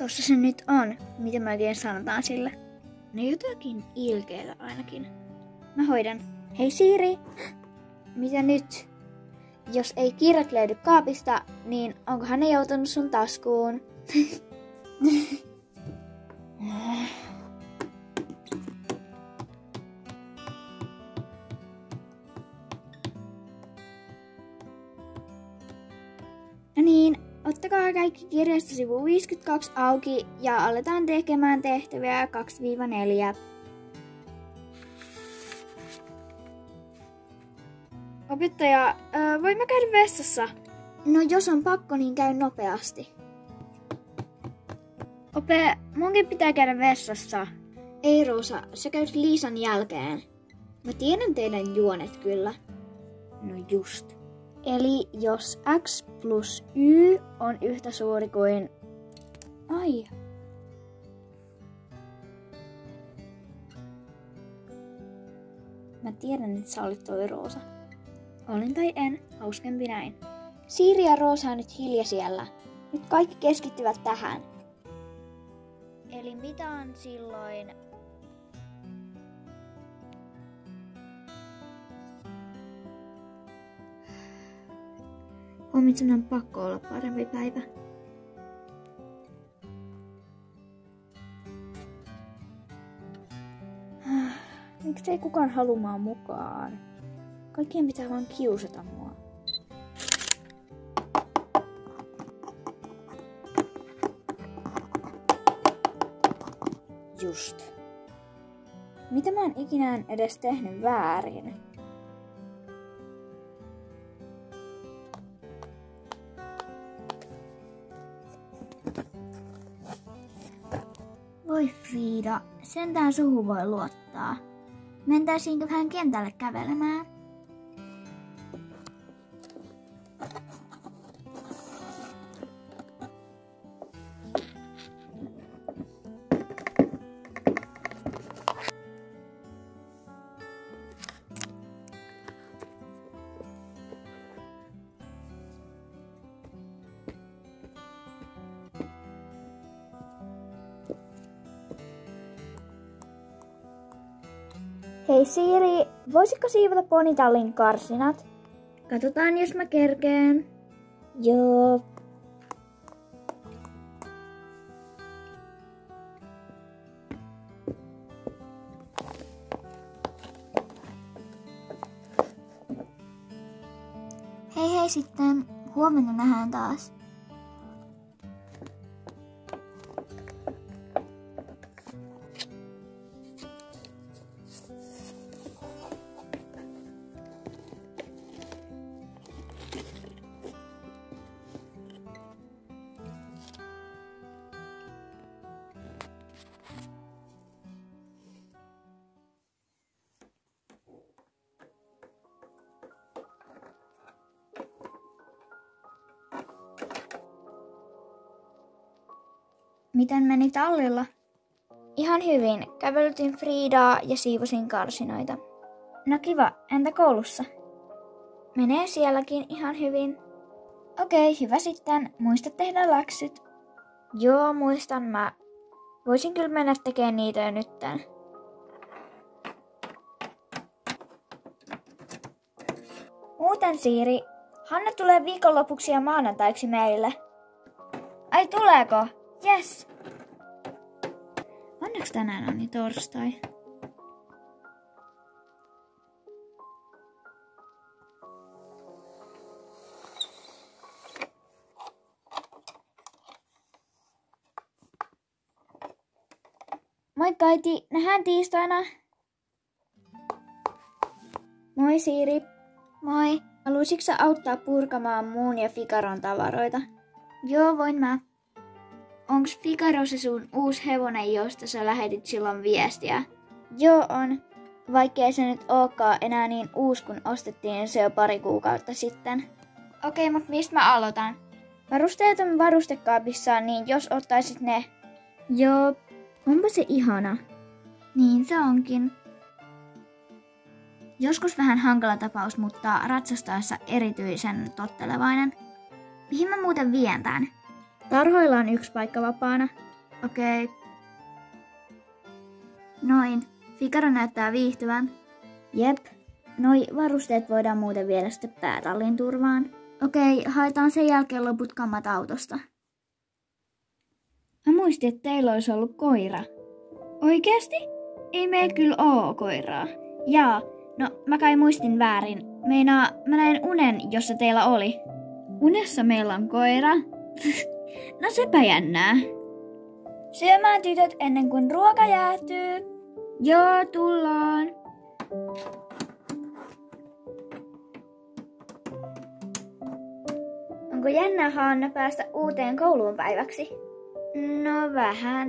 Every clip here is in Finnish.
Tossa se nyt on. Mitä mä oikein sanotaan sille? No jotakin ilkeitä ainakin. Mä hoidan. Hei Siiri! Mitä nyt? Jos ei kirjat löydy kaapista, niin onkohan ne joutunut sun taskuun? ottakaa kaikki kirjasta sivu 52 auki ja aletaan tekemään tehtäviä 2-4. Opettaja, voin mä käydä vessassa? No jos on pakko, niin käy nopeasti. Ope, munkin pitää käydä vessassa. Ei Roosa, sä käyt Liisan jälkeen. Mä tiedän teidän juonet kyllä. No just. Eli jos x plus y on yhtä suuri kuin... Ai. Mä tiedän, että sä olit toi Roosa. Olin tai en, hauskempi näin. Siiri ja Roosa on nyt hilja siellä. Nyt kaikki keskittyvät tähän. Eli mitä on silloin... Huomenna on pakko olla parempi päivä. Miksi ei kukaan halumaan mukaan? Kaikkien pitää vaan kiusata mua. Just. Mitä mä en ikinä edes tehnyt väärin? Frida, sentään suhu voi luottaa. Mentäisiinköhän kentälle kävelemään? Hei Siiri, voisitko siivota ponitallin karsinat? Katsotaan, jos mä kerkeen. Joo. Hei hei sitten, huomenna nähdään taas. Miten meni tallilla? Ihan hyvin. Kävelytin Friidaa ja siivosin karsinoita. No kiva, entä koulussa? Menee sielläkin ihan hyvin. Okei, hyvä sitten. Muista tehdä läksyt. Joo, muistan mä. Voisin kyllä mennä tekemään niitä jo nytten. Muuten Siiri, Hanna tulee viikonlopuksi ja maanantaiksi meille. Ai tuleeko? Yes. Onneksi tänään on niin torstai. Moi Kaiti, nähdään tiistaina. Moi Siiri. Moi. Haluaisitko auttaa purkamaan muun ja Fikaron tavaroita? Joo, voin mä. Onks Figaro se sun uusi hevonen, josta sä lähetit silloin viestiä? Joo on. Vaikkei se nyt ookaan enää niin uusi, kun ostettiin se jo pari kuukautta sitten. Okei, okay, mut mistä mä aloitan? Varusteet on varustekaapissa, niin jos ottaisit ne... Joo, onpa se ihana. Niin se onkin. Joskus vähän hankala tapaus, mutta ratsastaessa erityisen tottelevainen. Mihin mä muuten vien tän? Tarhoilla on yksi paikka vapaana. Okei. Okay. Noin. Figaro näyttää viihtyvän. Jep. Noi varusteet voidaan muuten viedä sitten päätallin turvaan. Okei, haetaan sen jälkeen loput kammat autosta. Mä muistin, että teillä olisi ollut koira. Oikeasti? Ei meillä kyllä oo koiraa. Jaa, no mä kai muistin väärin. Meinaa, mä näin unen, jossa teillä oli. Unessa meillä on koira. no sepä jännää. Syömään tytöt ennen kuin ruoka jäätyy. Joo, tullaan. Onko jännä Hanna päästä uuteen kouluun päiväksi? No vähän.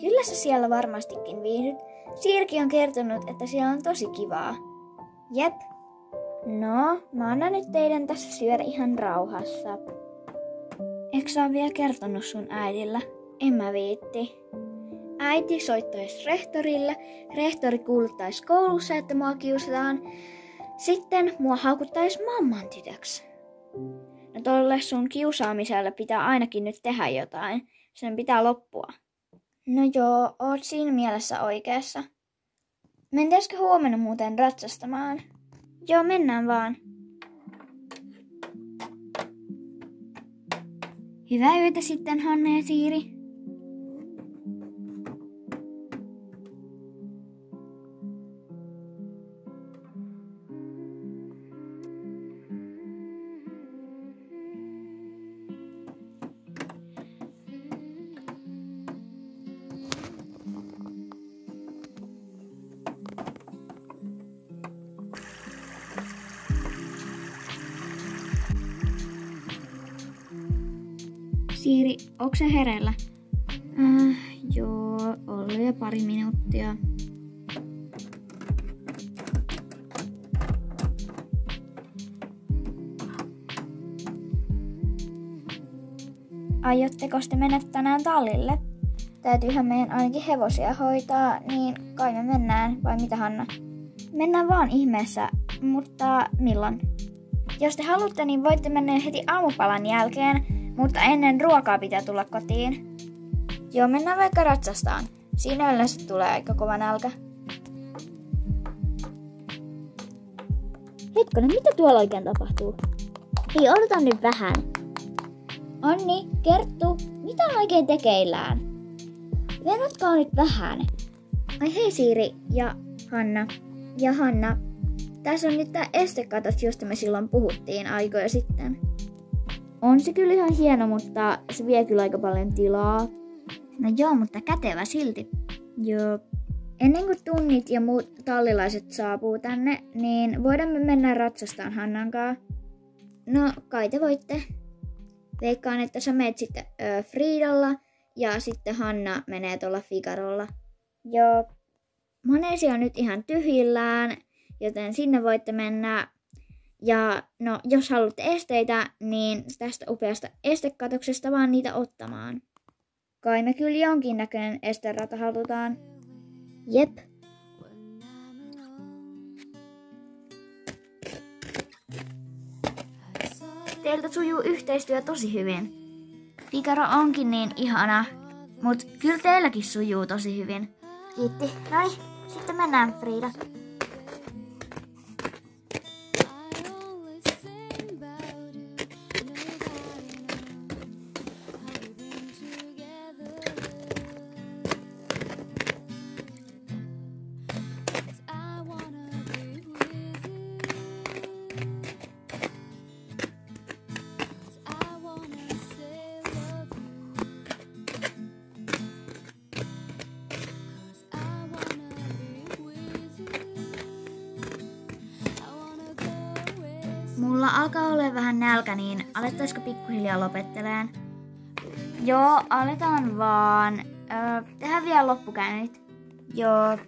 Kyllä sä siellä varmastikin viihdyt. Siirki on kertonut, että siellä on tosi kivaa. Jep. No, mä annan nyt teidän tässä syödä ihan rauhassa. Eikö sä vielä kertonut sun äidillä? En mä viitti. Äiti soittaisi rehtorille, rehtori kuuluttaisi koulussa, että mua kiusataan. Sitten mua haukuttaisi mamman tytöksi. No tolle sun kiusaamiselle pitää ainakin nyt tehdä jotain. Sen pitää loppua. No joo, oot siinä mielessä oikeassa. Mentäisikö huomenna muuten ratsastamaan? Joo, mennään vaan. Hyvää yötä sitten, Hanne ja Siiri. Siiri, onko se hereillä? Äh, joo, ollut jo pari minuuttia. Aiotteko te mennä tänään tallille? Täytyyhän meidän ainakin hevosia hoitaa, niin kai me mennään, vai mitä Hanna? Mennään vaan ihmeessä, mutta milloin? Jos te haluatte, niin voitte mennä heti aamupalan jälkeen, mutta ennen ruokaa pitää tulla kotiin. Joo, mennään vaikka ratsastaan. Siinä yleensä tulee aika kova nälkä. Hetkonen, mitä tuolla oikein tapahtuu? Hei, odota nyt vähän. Onni, Kerttu, mitä on oikein tekeillään? Venotkaa nyt vähän. Ai hei Siiri ja Hanna. Ja Hanna, tässä on nyt tää estekatos, josta me silloin puhuttiin aikoja sitten. On se kyllä ihan hieno, mutta se vie kyllä aika paljon tilaa. No joo, mutta kätevä silti. Joo. Ennen kuin tunnit ja muut tallilaiset saapuu tänne, niin voidaan me mennä ratsastaan Hannankaa. No, kai te voitte. Veikkaan, että sä meet sitten ö, Friidalla ja sitten Hanna menee tuolla Figarolla. Joo. Manesi on nyt ihan tyhjillään, joten sinne voitte mennä. Ja no, jos haluatte esteitä, niin tästä upeasta estekatoksesta vaan niitä ottamaan. Kai me kyllä jonkinnäköinen esterata halutaan. Jep. Teiltä sujuu yhteistyö tosi hyvin. Figaro onkin niin ihana, mut kyllä teilläkin sujuu tosi hyvin. Kiitti. Noin, sitten mennään, Frida. Nälkä, niin alettaisiko pikkuhiljaa lopetteleen? Joo, aletaan vaan. Öö, tehdään vielä loppukäynnit. Joo,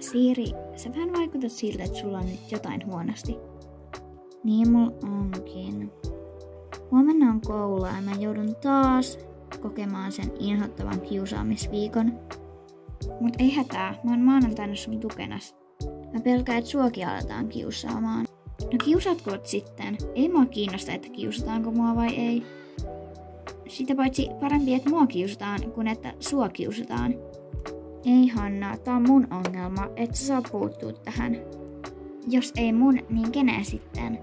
Siiri, sä vähän vaikutat siltä, että sulla on nyt jotain huonosti. Niin mulla onkin. Huomenna on koulu ja mä joudun taas kokemaan sen inhottavan kiusaamisviikon. Mut ei hätää, mä oon maanantaina sun tukenas. Mä pelkään, että suokin aletaan kiusaamaan. No kiusatko sitten? Ei mua kiinnosta, että kiusataanko mua vai ei. Sitä paitsi parempi, että mua kiusataan, kuin että sua kiusataan. Ei Hanna, tää on mun ongelma, että sä saa puuttua tähän. Jos ei mun, niin keneen sitten?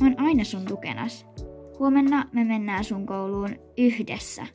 Mä oon aina sun tukenas. Huomenna me mennään sun kouluun yhdessä.